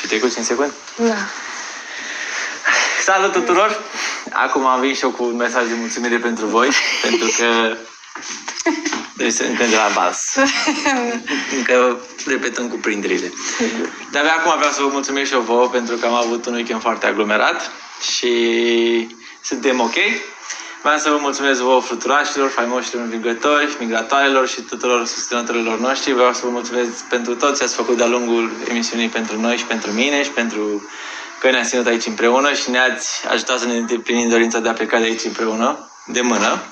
Și trecut 5 secunde? Da. Salut tuturor! Acum am venit și eu cu un mesaj de mulțumire pentru voi, pentru că deci să încă de la bas. Încă repetăm cu prinderile. De abia acum vreau să vă mulțumesc și eu vouă pentru că am avut un weekend foarte aglomerat și suntem ok. Vreau să vă mulțumesc vouă fluturașilor, faimoșilor învingători, migratoarelor și tuturor susținătorilor noștri. Vreau să vă mulțumesc pentru tot ce ați făcut de-a lungul emisiunii pentru noi și pentru mine și pentru că ne-ați ținut aici împreună și ne-ați ajutat să ne îndeplinim dorința de a pleca de aici împreună, de mână.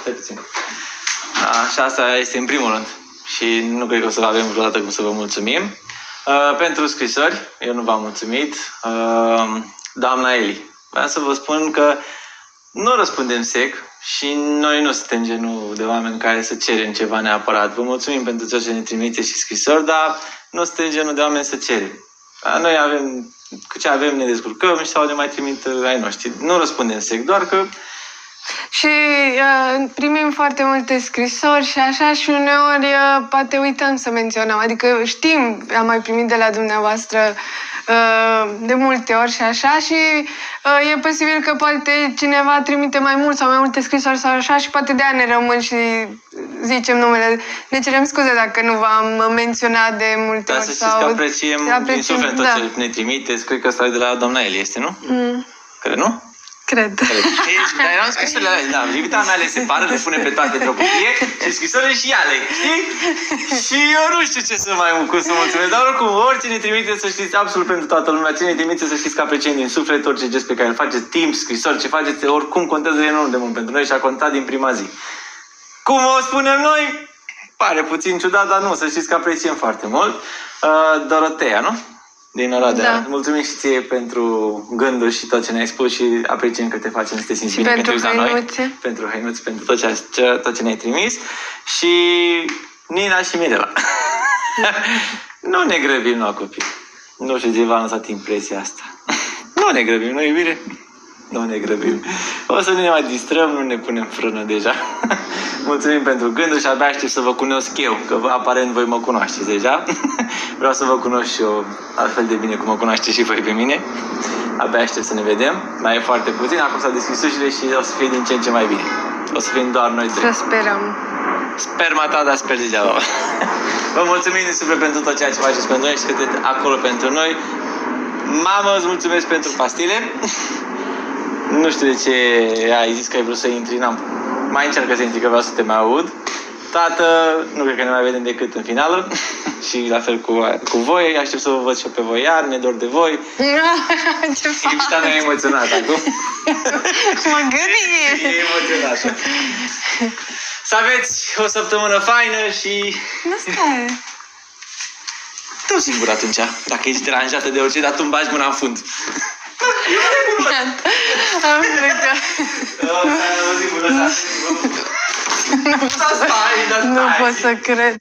Stai puțin. Da, și asta este în primul rând. Și nu cred că o să avem vreodată cum să vă mulțumim. Uh, pentru scrisori, eu nu v-am mulțumit. Uh, doamna Eli, vreau să vă spun că nu răspundem sec și noi nu suntem genul de oameni care să cerem ceva neapărat. Vă mulțumim pentru tot ce ne trimite și scrisori, dar nu suntem genul de oameni să cerem. Dar noi avem, cu ce avem ne descurcăm și sau ne mai trimit ai noștri. Nu răspundem sec, doar că Și uh, primim foarte multe scrisori și așa și uneori uh, poate uităm să menționăm. Adică știm, am mai primit de la dumneavoastră uh, de multe ori și așa și uh, e posibil că poate cineva trimite mai mult sau mai multe scrisori sau așa și poate de-aia ne rămân și zicem numele. Ne cerem scuze dacă nu v-am menționat de multe Dar ori. să știți că apreciem, din apreciem, suflet tot da. ce ne trimiteți. Cred că asta e de la doamna Eli, este, nu? Mm, Cred, nu? Cred. Cred. Ești, dar eram scrisorile alea, da, iubita mea le separă, le pune pe toate într-o cutie și scrisorile și ale, știi? Și eu nu știu ce să mai cum să mulțumesc, dar oricum, orice ne trimite să știți absolut pentru toată lumea, ce ne trimite să știți că apreciem din suflet orice gest pe care îl faceți, timp, scrisori, ce faceți, oricum contează enorm de mult pentru noi și a contat din prima zi. Cum o spunem noi? Pare puțin ciudat, dar nu, să știți că apreciem foarte mult. Uh, Dorotea, nu? Din Oradea. Da. Mulțumim și ție pentru gânduri și tot ce ne-ai spus și apreciem că te facem să te simți Și bine pentru când te uiți la noi. hăinuțe. Pentru hăinuți, pentru tot ce, ce, tot ce ne-ai trimis. Și Nina și Mirela. nu ne grăbim la copii. Nu știu ce v-a lăsat impresia asta. nu ne grăbim, nu iubire? Nu ne grăbim. O să ne mai distrăm, nu ne punem frână deja. Mulțumim pentru gânduri și abia aștept să vă cunosc eu, că aparent voi mă cunoașteți deja. Vreau să vă cunosc și eu altfel de bine cum mă cunoașteți și voi pe mine. Abia aștept să ne vedem. Mai e foarte puțin, acum s-au deschis ușile și o să fie din ce în ce mai bine. O să fim doar noi Să doi. sperăm. Sperma ta, dar sper degeaba. Vă mulțumim din suflet pentru tot ceea ce faceți pentru noi și sunteți acolo pentru noi. Mamă, îți mulțumesc pentru pastile. Nu știu de ce ai zis că ai vrut să intri, n-am... Mai încearcă să intri, că vreau să te mai aud. Tată, nu cred că ne mai vedem decât în finală. și la fel cu, cu voi, aștept să vă văd și eu pe voi iar, ne dor de voi. Ce faci? Iubita mea e emoționată acum. Mă gândi! e emoționată. Să aveți o săptămână faină și Nu stai. Tu singur atunci, dacă ești deranjată de orice, dar tu îmi bagi mâna în fund. Am plecat. Nu Nu pot să cred.